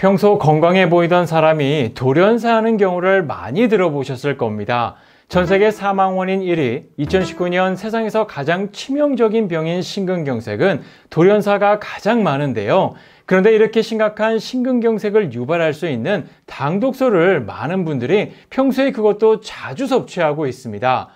평소 건강해 보이던 사람이 돌연사하는 경우를 많이 들어보셨을 겁니다. 전 세계 사망 원인 1위, 2019년 세상에서 가장 치명적인 병인 심근경색은 돌연사가 가장 많은데요. 그런데 이렇게 심각한 심근경색을 유발할 수 있는 당독소를 많은 분들이 평소에 그것도 자주 섭취하고 있습니다.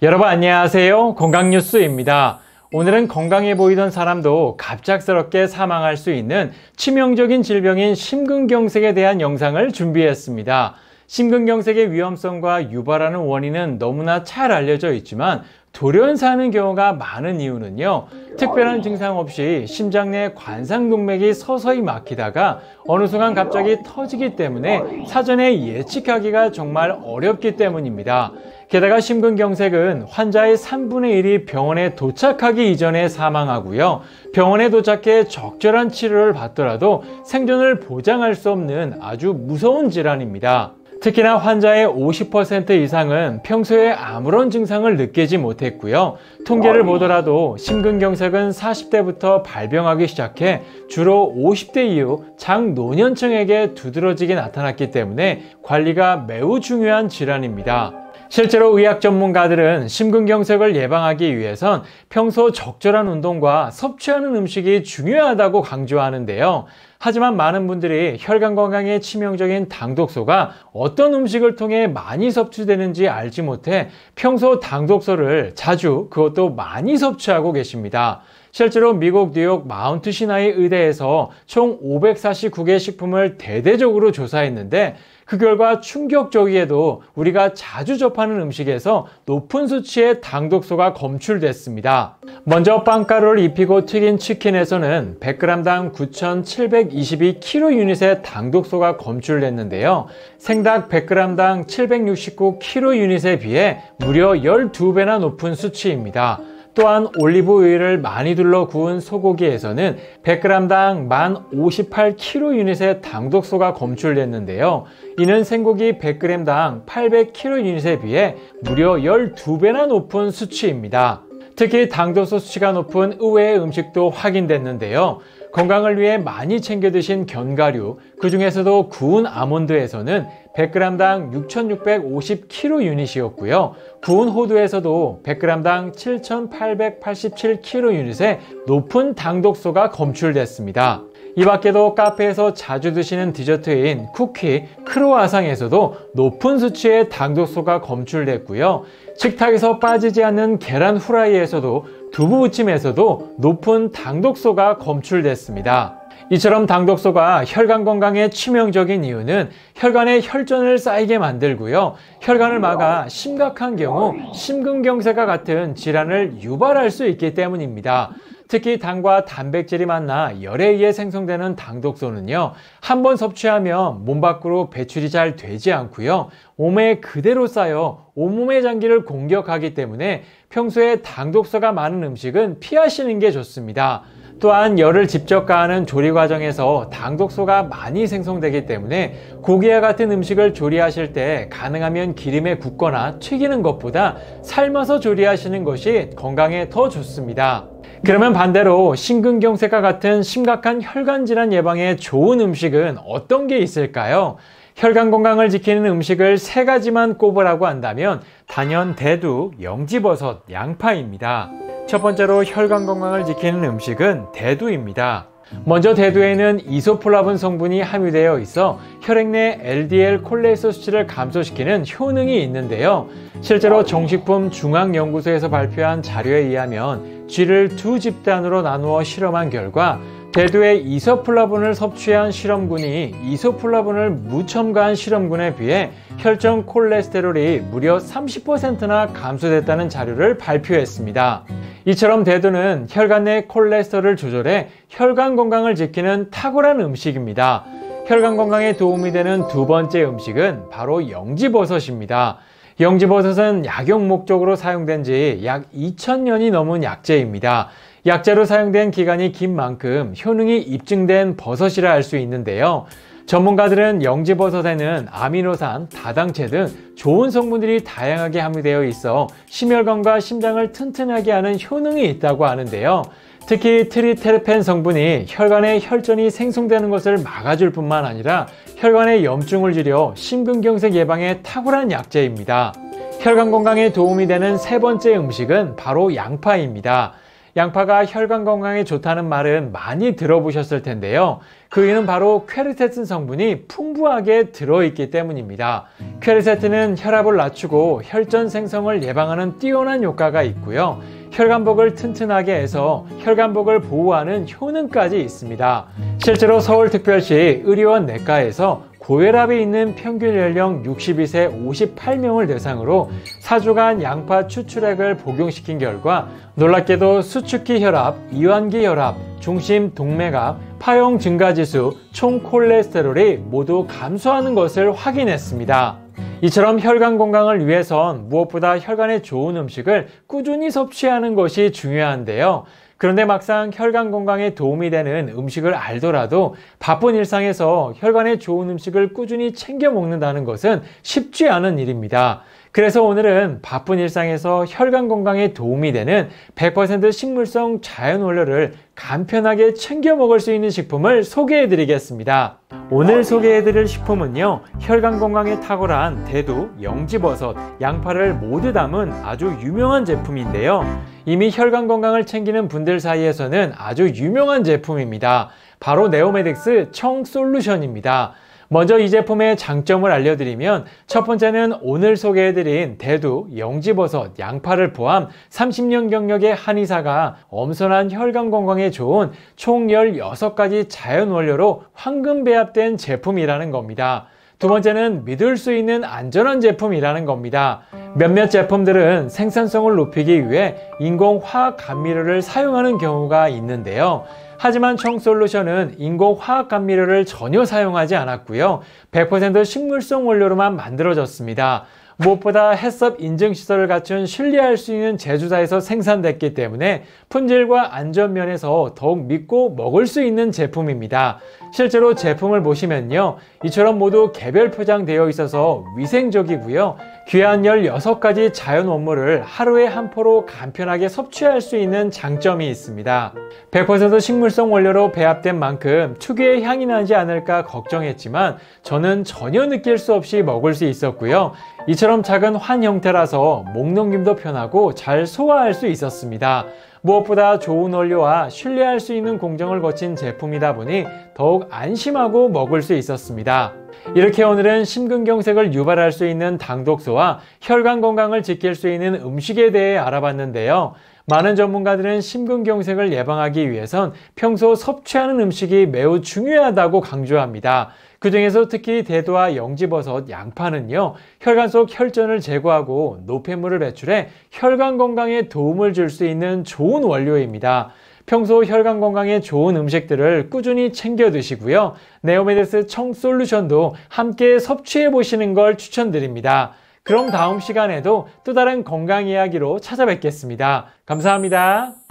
여러분 안녕하세요. 건강뉴스입니다. 오늘은 건강해 보이던 사람도 갑작스럽게 사망할 수 있는 치명적인 질병인 심근경색에 대한 영상을 준비했습니다. 심근경색의 위험성과 유발하는 원인은 너무나 잘 알려져 있지만 돌연사하는 경우가 많은 이유는요. 특별한 증상 없이 심장 내 관상동맥이 서서히 막히다가 어느 순간 갑자기 터지기 때문에 사전에 예측하기가 정말 어렵기 때문입니다. 게다가 심근경색은 환자의 3분의 1이 병원에 도착하기 이전에 사망하고요. 병원에 도착해 적절한 치료를 받더라도 생존을 보장할 수 없는 아주 무서운 질환입니다. 특히나 환자의 50% 이상은 평소에 아무런 증상을 느끼지 못했고요. 통계를 보더라도 심근경색은 40대부터 발병하기 시작해 주로 50대 이후 장노년층에게 두드러지게 나타났기 때문에 관리가 매우 중요한 질환입니다. 실제로 의학 전문가들은 심근경색을 예방하기 위해선 평소 적절한 운동과 섭취하는 음식이 중요하다고 강조하는데요. 하지만 많은 분들이 혈관 건강에 치명적인 당독소가 어떤 음식을 통해 많이 섭취되는지 알지 못해 평소 당독소를 자주 그것도 많이 섭취하고 계십니다. 실제로 미국 뉴욕 마운트 시나이 의대에서 총 549개 식품을 대대적으로 조사했는데 그 결과 충격적이게도 우리가 자주 접하는 음식에서 높은 수치의 당 독소가 검출됐습니다. 먼저 빵가루를 입히고 튀긴 치킨에서는 100g당 9,722kU의 당 독소가 검출됐는데요. 생닭 100g당 769kU에 비해 무려 12배나 높은 수치입니다. 또한 올리브유를 많이 둘러 구운 소고기에서는 100g당 1058kU의 당독소가 검출됐는데요. 이는 생고기 100g당 800kU에 비해 무려 12배나 높은 수치입니다. 특히 당도소 수치가 높은 의외의 음식도 확인됐는데요. 건강을 위해 많이 챙겨 드신 견과류, 그 중에서도 구운 아몬드에서는 100g당 6,650kU이었고요. 구운 호두에서도 100g당 7,887kU의 높은 당독소가 검출됐습니다. 이 밖에도 카페에서 자주 드시는 디저트인 쿠키, 크로아상에서도 높은 수치의 당독소가 검출됐고요. 식탁에서 빠지지 않는 계란 후라이에서도 두부 부침에서도 높은 당독소가 검출됐습니다. 이처럼 당독소가 혈관 건강에 치명적인 이유는 혈관에 혈전을 쌓이게 만들고요. 혈관을 막아 심각한 경우 심근경색과 같은 질환을 유발할 수 있기 때문입니다. 특히 당과 단백질이 만나 열에 의해 생성되는 당독소는요. 한 번 섭취하면 몸 밖으로 배출이 잘 되지 않고요. 몸에 그대로 쌓여 온몸의 장기를 공격하기 때문에 평소에 당독소가 많은 음식은 피하시는 게 좋습니다. 또한 열을 직접 가하는 조리 과정에서 당독소가 많이 생성되기 때문에 고기와 같은 음식을 조리하실 때 가능하면 기름에 굽거나 튀기는 것보다 삶아서 조리하시는 것이 건강에 더 좋습니다. 그러면 반대로 심근경색과 같은 심각한 혈관 질환 예방에 좋은 음식은 어떤 게 있을까요? 혈관 건강을 지키는 음식을 세 가지만 꼽으라고 한다면 단연 대두, 영지버섯, 양파입니다. 첫 번째로 혈관 건강을 지키는 음식은 대두입니다. 먼저 대두에는 이소플라본 성분이 함유되어 있어 혈액 내 LDL 콜레스테롤 수치를 감소시키는 효능이 있는데요. 실제로 정식품 중앙연구소에서 발표한 자료에 의하면 쥐를 두 집단으로 나누어 실험한 결과 대두에 이소플라본을 섭취한 실험군이 이소플라본을 무첨가한 실험군에 비해 혈전 콜레스테롤이 무려 30%나 감소됐다는 자료를 발표했습니다. 이처럼 대두는 혈관 내 콜레스테롤을 조절해 혈관 건강을 지키는 탁월한 음식입니다. 혈관 건강에 도움이 되는 두 번째 음식은 바로 영지버섯입니다. 영지버섯은 약용 목적으로 사용된 지 약 2000년이 넘은 약재입니다. 약재로 사용된 기간이 긴 만큼 효능이 입증된 버섯이라 할 수 있는데요. 전문가들은 영지버섯에는 아미노산, 다당체 등 좋은 성분들이 다양하게 함유되어 있어 심혈관과 심장을 튼튼하게 하는 효능이 있다고 하는데요. 특히 트리테르펜 성분이 혈관의 혈전이 생성되는 것을 막아줄 뿐만 아니라 혈관의 염증을 줄여 심근경색 예방에 탁월한 약재입니다. 혈관 건강에 도움이 되는 세 번째 음식은 바로 양파입니다. 양파가 혈관 건강에 좋다는 말은 많이 들어보셨을 텐데요. 그 이유는 바로 퀘르세틴 성분이 풍부하게 들어있기 때문입니다. 퀘르세틴은 혈압을 낮추고 혈전 생성을 예방하는 뛰어난 효과가 있고요. 혈관복을 튼튼하게 해서 혈관복을 보호하는 효능까지 있습니다. 실제로 서울특별시 의료원 내과에서 고혈압이 있는 평균 연령 62세 58명을 대상으로 4주간 양파 추출액을 복용시킨 결과 놀랍게도 수축기 혈압, 이완기 혈압, 중심 동맥압, 파형 증가지수, 총 콜레스테롤이 모두 감소하는 것을 확인했습니다. 이처럼 혈관 건강을 위해선 무엇보다 혈관에 좋은 음식을 꾸준히 섭취하는 것이 중요한데요. 그런데 막상 혈관 건강에 도움이 되는 음식을 알더라도 바쁜 일상에서 혈관에 좋은 음식을 꾸준히 챙겨 먹는다는 것은 쉽지 않은 일입니다. 그래서 오늘은 바쁜 일상에서 혈관 건강에 도움이 되는 100% 식물성 자연 원료를 간편하게 챙겨 먹을 수 있는 식품을 소개해 드리겠습니다. 오늘 소개해 드릴 식품은요, 혈관 건강에 탁월한 대두, 영지버섯, 양파를 모두 담은 아주 유명한 제품인데요. 이미 혈관 건강을 챙기는 분들 사이에서는 아주 유명한 제품입니다. 바로 네오메딕스 청 솔루션입니다. 먼저 이 제품의 장점을 알려드리면 첫 번째는 오늘 소개해드린 대두, 영지버섯, 양파를 포함 30년 경력의 한의사가 엄선한 혈관 건강에 좋은 총 16가지 자연 원료로 황금 배합된 제품이라는 겁니다. 두 번째는 믿을 수 있는 안전한 제품이라는 겁니다. 몇몇 제품들은 생산성을 높이기 위해 인공 화학 감미료를 사용하는 경우가 있는데요. 하지만 청솔루션은 인공 화학 감미료를 전혀 사용하지 않았고요. 100% 식물성 원료로만 만들어졌습니다. 무엇보다 해썹 인증 시설을 갖춘 신뢰할 수 있는 제조사에서 생산됐기 때문에 품질과 안전 면에서 더욱 믿고 먹을 수 있는 제품입니다. 실제로 제품을 보시면요. 이처럼 모두 개별 포장되어 있어서 위생적이고요. 귀한 16가지 자연 원물을 하루에 한 포로 간편하게 섭취할 수 있는 장점이 있습니다. 100% 식물성 원료로 배합된 만큼 특유의 향이 나지 않을까 걱정했지만 저는 전혀 느낄 수 없이 먹을 수 있었고요. 이처럼 작은 환 형태라서 목 넘김도 편하고 잘 소화할 수 있었습니다. 무엇보다 좋은 원료와 신뢰할 수 있는 공정을 거친 제품이다 보니 더욱 안심하고 먹을 수 있었습니다. 이렇게 오늘은 심근경색을 유발할 수 있는 당독소와 혈관 건강을 지킬 수 있는 음식에 대해 알아봤는데요. 많은 전문가들은 심근경색을 예방하기 위해선 평소 섭취하는 음식이 매우 중요하다고 강조합니다. 그 중에서 특히 대두와 영지버섯, 양파는요, 혈관 속 혈전을 제거하고 노폐물을 배출해 혈관 건강에 도움을 줄 수 있는 좋은 원료입니다. 평소 혈관 건강에 좋은 음식들을 꾸준히 챙겨 드시고요. 네오메데스 청 솔루션도 함께 섭취해 보시는 걸 추천드립니다. 그럼 다음 시간에도 또 다른 건강 이야기로 찾아뵙겠습니다. 감사합니다.